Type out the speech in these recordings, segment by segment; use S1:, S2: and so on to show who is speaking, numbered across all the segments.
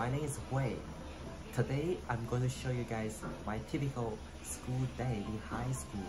S1: my name is Hui. Today I'm going to show you guys my typical school day in high school.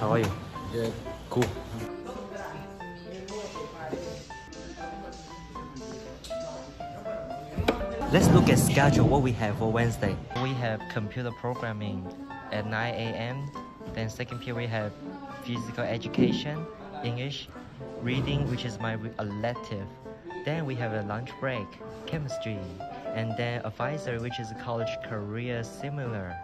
S1: How are you?
S2: Good.
S1: Cool. Let's look at schedule what we have for Wednesday. We have computer programming at 9 a.m. Then second period we have physical education, English, reading which is my elective. Then we have a lunch break, chemistry, and then advisor which is college career similar.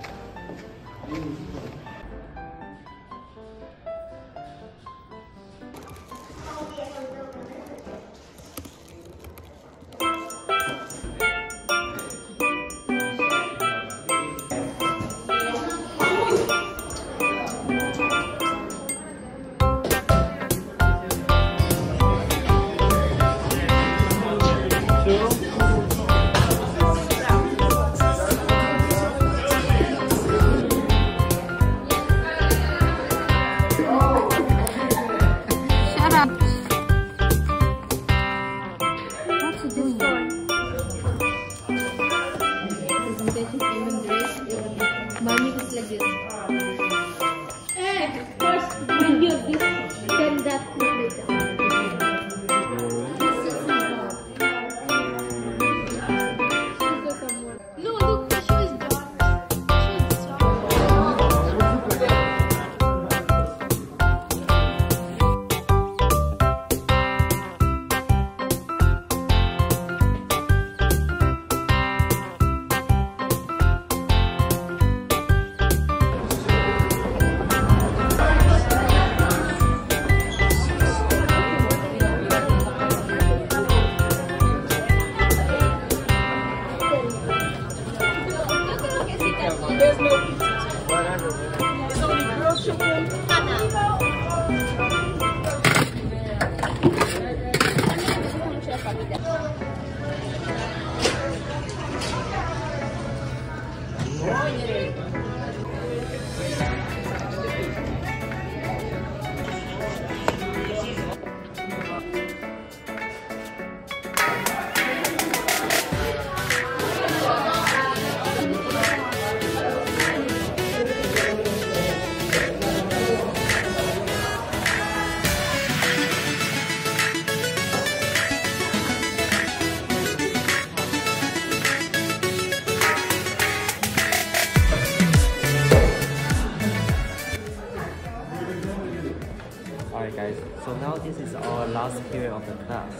S1: So now this is our last period of the class.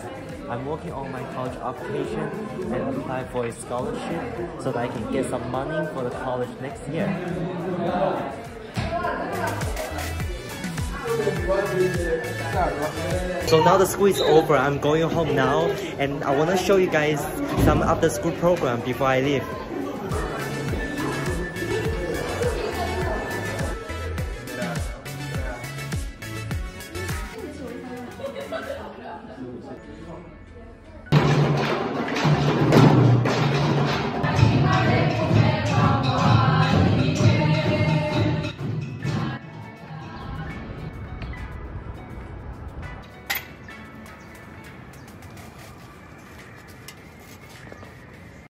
S1: I'm working on my college application and apply for a scholarship so that I can get some money for the college next year. So now the school is over, I'm going home now and I want to show you guys some after school program before I leave. ハハハハ!